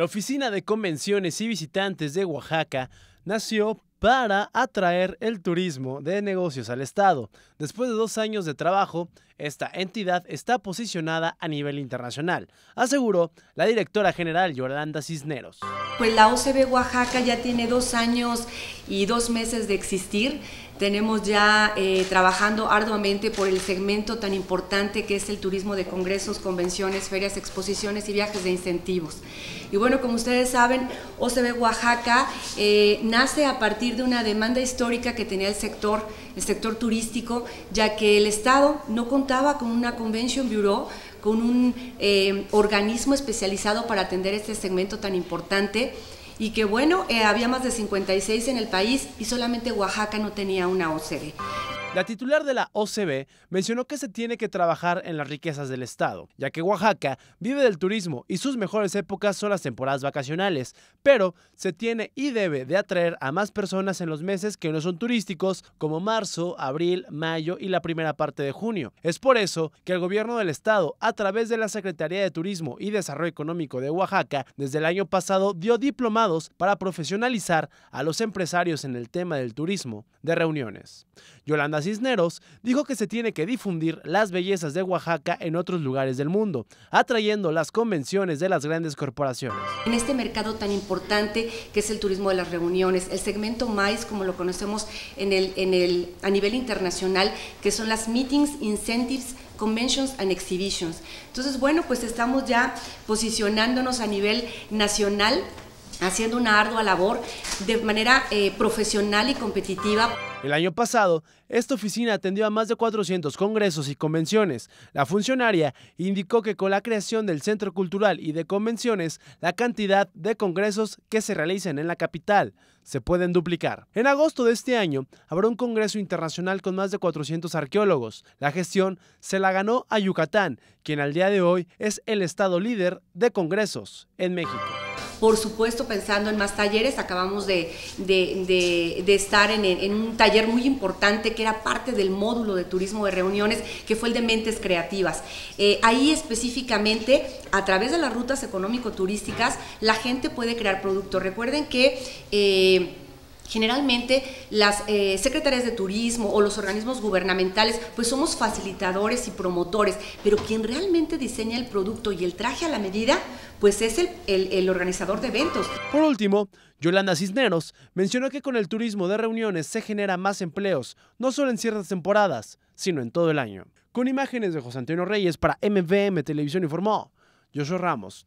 La Oficina de Convenciones y Visitantes de Oaxaca nació para atraer el turismo de negocios al Estado. Después de dos años de trabajo, esta entidad está posicionada a nivel internacional, aseguró la directora general Yolanda Cisneros. Pues la OCB Oaxaca ya tiene dos años y dos meses de existir. Tenemos ya eh, trabajando arduamente por el segmento tan importante que es el turismo de congresos, convenciones, ferias, exposiciones y viajes de incentivos. Y bueno, como ustedes saben, OCB Oaxaca eh, nace a partir de una demanda histórica que tenía el sector, el sector turístico, ya que el Estado no contaba con una convention bureau, con un eh, organismo especializado para atender este segmento tan importante y que bueno, eh, había más de 56 en el país y solamente Oaxaca no tenía una OCDE. La titular de la OCB mencionó que se tiene que trabajar en las riquezas del Estado, ya que Oaxaca vive del turismo y sus mejores épocas son las temporadas vacacionales, pero se tiene y debe de atraer a más personas en los meses que no son turísticos, como marzo, abril, mayo y la primera parte de junio. Es por eso que el gobierno del Estado, a través de la Secretaría de Turismo y Desarrollo Económico de Oaxaca, desde el año pasado dio diplomados para profesionalizar a los empresarios en el tema del turismo de reuniones. Yolanda Cisneros dijo que se tiene que difundir las bellezas de Oaxaca en otros lugares del mundo, atrayendo las convenciones de las grandes corporaciones. En este mercado tan importante que es el turismo de las reuniones, el segmento MICE, como lo conocemos a nivel internacional, que son las Meetings, Incentives, Conventions and Exhibitions. Entonces, bueno, pues estamos ya posicionándonos a nivel nacional haciendo una ardua labor de manera eh, profesional y competitiva. El año pasado, esta oficina atendió a más de 400 congresos y convenciones. La funcionaria indicó que con la creación del Centro Cultural y de Convenciones, la cantidad de congresos que se realicen en la capital se pueden duplicar. En agosto de este año habrá un congreso internacional con más de 400 arqueólogos. La gestión se la ganó a Yucatán, quien al día de hoy es el estado líder de congresos en México. Por supuesto, pensando en más talleres, acabamos de, estar en, un taller muy importante que era parte del módulo de turismo de reuniones, que fue el de mentes creativas. Eh, ahí específicamente, a través de las rutas económico-turísticas, la gente puede crear productos. Recuerden que... Eh, Generalmente las eh, secretarías de turismo o los organismos gubernamentales pues somos facilitadores y promotores, pero quien realmente diseña el producto y el traje a la medida pues es el, el organizador de eventos. Por último, Yolanda Cisneros mencionó que con el turismo de reuniones se genera más empleos, no solo en ciertas temporadas, sino en todo el año. Con imágenes de José Antonio Reyes para MVM Televisión informó Joshua Ramos.